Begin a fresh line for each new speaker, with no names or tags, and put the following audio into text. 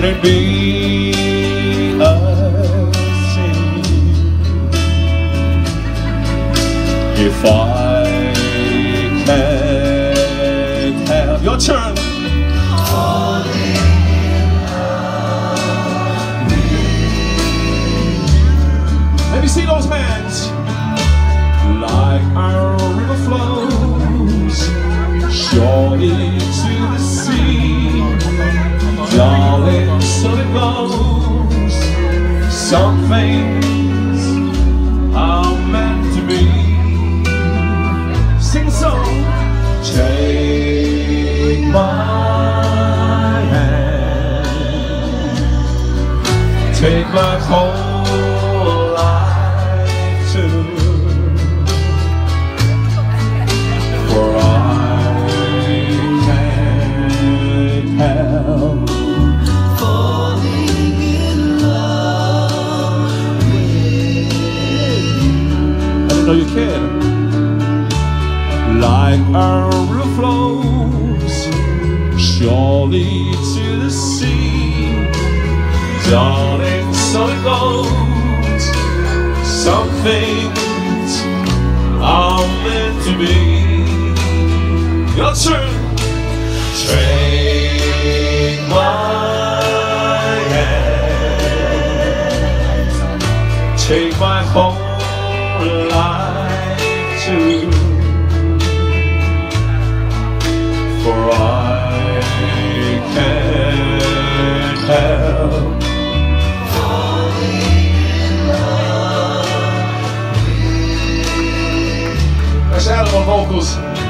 Would it be a sin if I can't have your turn? Let me see those hands. Like our river flows surely to the so it goes. Some things are meant to be. Sing a song. Take my hand. Take my whole life too. For I can't help know you can. Like a river flows surely to the sea. Darling, so it goes. Some things are meant to be. Your turn. Take my hand. Take my whole Angelo Vocals.